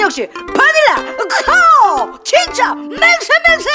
역시 바닐라 커 진짜 맹세 맹세!